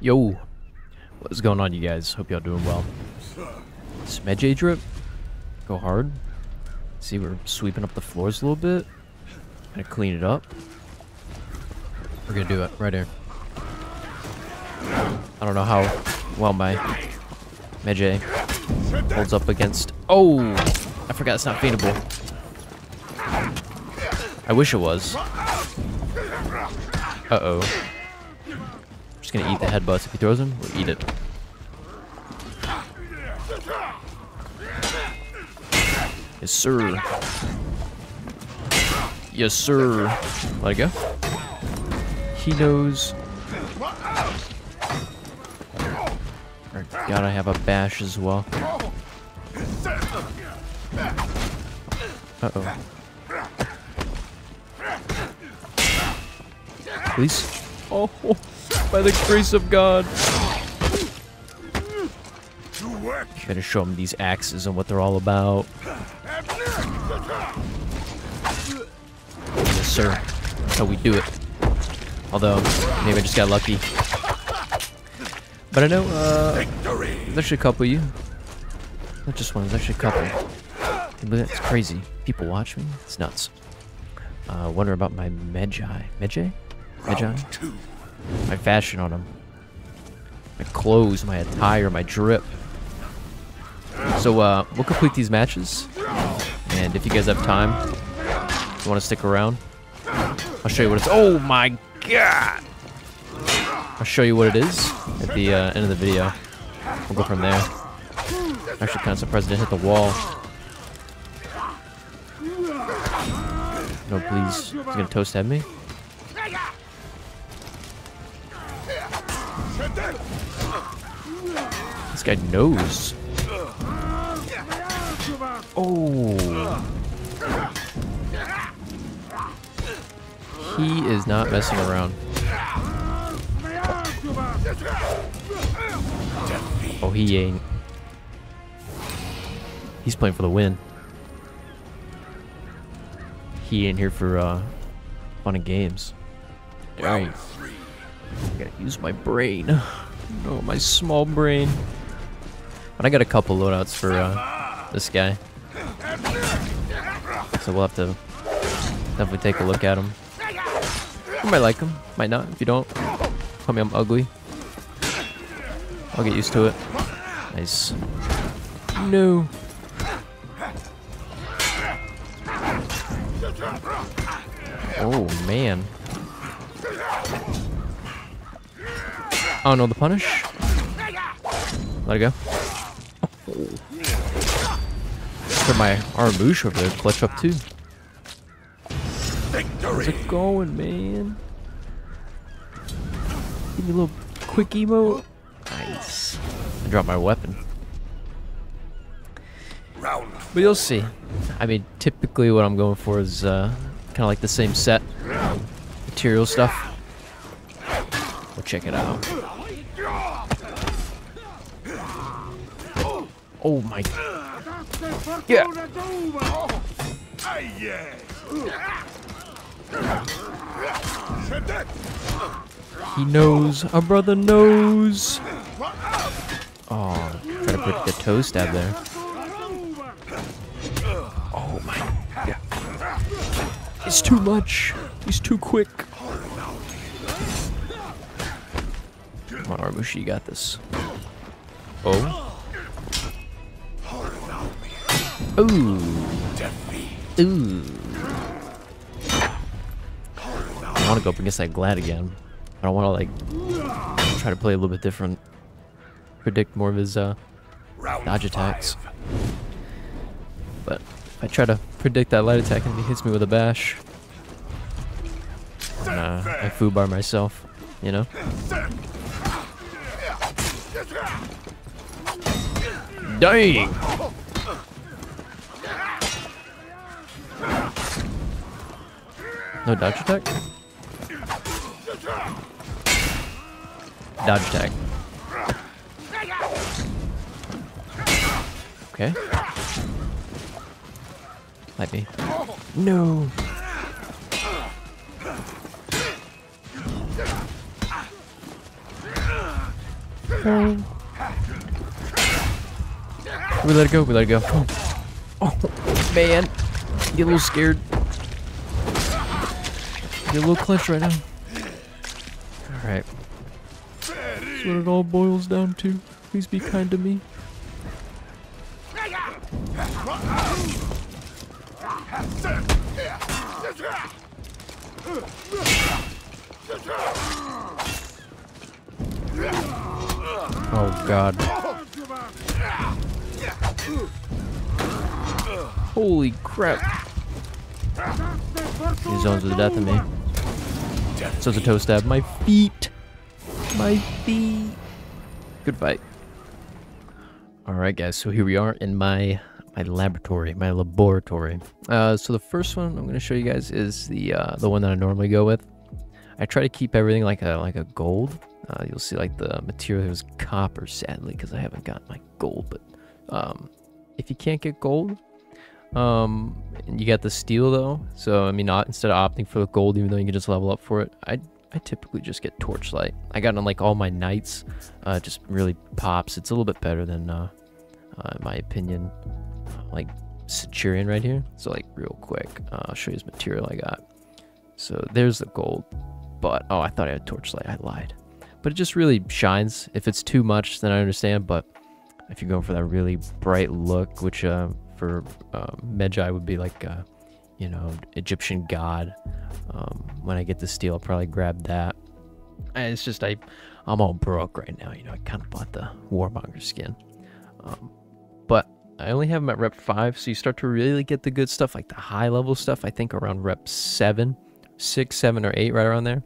Yo, what's going on, you guys? Hope y'all doing well. Smedj drip, go hard. See, we're sweeping up the floors a little bit. Gonna clean it up. We're gonna do it right here. I don't know how well my Medjay holds up against. Oh, I forgot it's not feedable. I wish it was. Uh oh. Just gonna eat the headbutts if he throws them. We'll eat it. Yes, sir. Yes, sir. Let it go. He knows. Gotta have a bash as well. Uh oh. Please. Oh, by the grace of God. Gonna show him these axes and what they're all about. Yes, sir. That's how we do it. Although, maybe I just got lucky. But I know, uh, there's actually a couple of you. Not just one, there's actually a couple. That's crazy. People watch me? It's nuts. Uh, wonder about my Medjay. Medjay? Medjay? My fashion on him. My clothes, my attire, my drip. So, uh, we'll complete these matches. And if you guys have time, you want to stick around, I'll show you what it's- Oh my god! I'll show you what it is at the uh, end of the video. We'll go from there. Actually, kind of surprised I didn't hit the wall. No, please. He's gonna toast at me. Guy knows. Oh. He is not messing around. Oh, he ain't. He's playing for the win. He ain't here for uh, fun and games. Alright. Gotta use my brain. Oh, my small brain. But I got a couple loadouts for uh, this guy. So we'll have to definitely take a look at him. You might like him, might not. If you don't, tell me I'm ugly. I'll get used to it. Nice. No. Oh, man. Oh, no, the punish? Let it go. Put my Aramusha over there clutch up too. How's it going, man? Give me a little quick emote. Nice. I dropped my weapon. Round But you'll see. I mean, typically what I'm going for is uh, kind of like the same set. Material stuff. We'll check it out. Oh my. Yeah. He knows. Our brother knows. Oh, try to put the toe stab there. Oh my. Yeah. It's too much. He's too quick. Come on, Aramusha, you got this. Oh. Ooh. Ooh. I want to go up against that Glad again. I don't want to like try to play a little bit different. Predict more of his uh, dodge attacks. But if I try to predict that light attack and he hits me with a bash, then, uh, I foobar myself, you know? Dang! No dodge attack? Dodge attack. Okay. Might be. No! Oh. We let it go. We let it go. Oh, man. Get a little scared. Get a little clenched right now. Alright. That's what it all boils down to. Please be kind to me. Oh god. Holy crap. These zones are the death of me. So it's a toe stab. My feet. My feet. Good fight. Alright guys, so here we are in my my laboratory, my laboratory. Uh, so the first one I'm going to show you guys is the uh, the one that I normally go with. I try to keep everything like a like a gold. Uh, you'll see like the material is copper, sadly, because I haven't got my gold. But um, if you can't get gold, um, you got the steel though, so I mean, not instead of opting for the gold, even though you can just level up for it, I I typically just get torchlight. I got on like all my knights, uh, just really pops. It's a little bit better than, uh, uh, in my opinion, like Centurion right here. So like real quick, uh, I'll show you his material I got. So there's the gold, but oh, I thought I had torchlight. I lied. But it just really shines. If it's too much, then I understand. But if you're going for that really bright look, which uh, for uh, Medjay would be like, uh, you know, Egyptian god. Um, when I get the steel, I'll probably grab that. And it's just I, I'm all broke right now. You know, I kind of bought the Warmonger skin. Um, but I only have them at rep 5, so you start to really get the good stuff, like the high level stuff, I think around rep 7, 6, 7, or 8, right around there.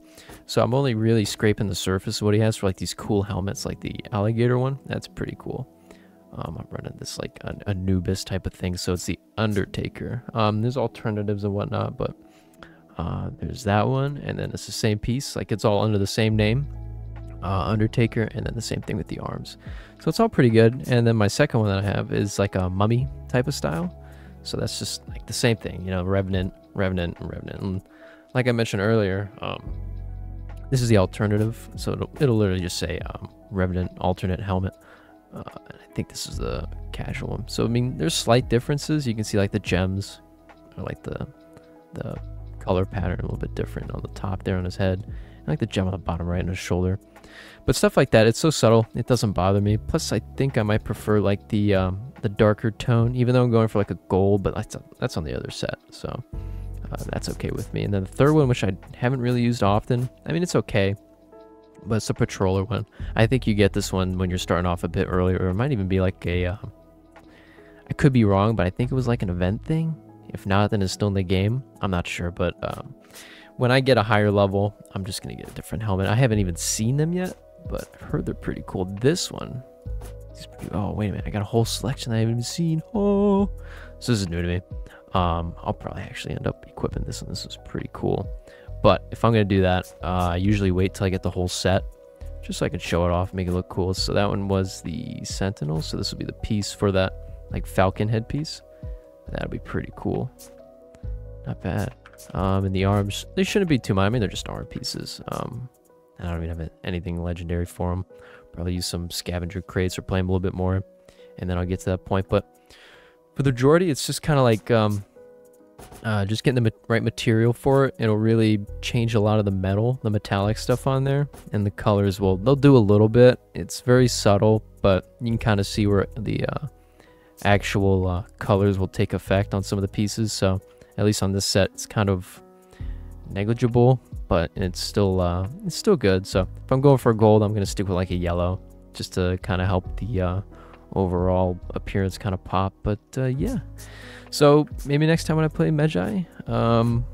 So I'm only really scraping the surface of what he has for like these cool helmets, like the alligator one. That's pretty cool. Um, I'm running this like an Anubis type of thing, so it's the Undertaker. Um, there's alternatives and whatnot, but uh, there's that one, and then it's the same piece, like it's all under the same name, uh, Undertaker, and then the same thing with the arms. So it's all pretty good. And then my second one that I have is like a mummy type of style. So that's just like the same thing, you know, Revenant, Revenant, and Revenant. And like I mentioned earlier, um, this is the alternative. So it'll, it'll literally just say um, Revenant alternate helmet. Uh, I think this is the casual one. So I mean, there's slight differences. You can see like the gems, or like the the color pattern a little bit different on the top there on his head, and like the gem on the bottom right on his shoulder. But stuff like that, it's so subtle, it doesn't bother me. Plus, I think I might prefer like the um, the darker tone, even though I'm going for like a gold, but that's that's on the other set, so uh, that's okay with me. And then the third one, which I haven't really used often, I mean it's okay, but it's a patroller one. I think you get this one when you're starting off a bit earlier, it might even be like a. Uh, I could be wrong, but I think it was like an event thing. If not, then it's still in the game. I'm not sure, but um, when I get a higher level, I'm just gonna get a different helmet. I haven't even seen them yet, but I've heard they're pretty cool. This one, pretty, oh wait a minute, I got a whole selection I haven't even seen. Oh, so this is new to me. Um, I'll probably actually end up equipping this one. This is pretty cool. But if I'm gonna do that, uh, I usually wait till I get the whole set, just so I can show it off, make it look cool. So that one was the Sentinel. So this will be the piece for that like Falcon headpiece. That'll be pretty cool. Not bad. Um, and the arms, they shouldn't be too much. I mean, they're just arm pieces. Um, I don't even have anything legendary for them. Probably use some scavenger crates or play them a little bit more, and then I'll get to that point. But for the majority, it's just kind of like um, uh, just getting the ma right material for it. It'll really change a lot of the metal, the metallic stuff on there, and the colors will they'll do a little bit. It's very subtle, but you can kind of see where the uh, actual uh, colors will take effect on some of the pieces. So at least on this set, it's kind of negligible, but it's still uh, it's still good. So if I'm going for gold, I'm gonna stick with like a yellow, just to kind of help the uh, overall appearance kind of pop. But uh, yeah, so maybe next time when I play Medjay, um,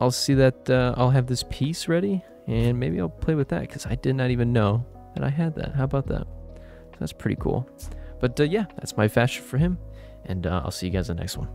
I'll see that uh, I'll have this piece ready, and maybe I'll play with that because I did not even know that I had that. How about that? That's pretty cool. But uh, yeah, that's my fashion for him, and uh, I'll see you guys in the next one.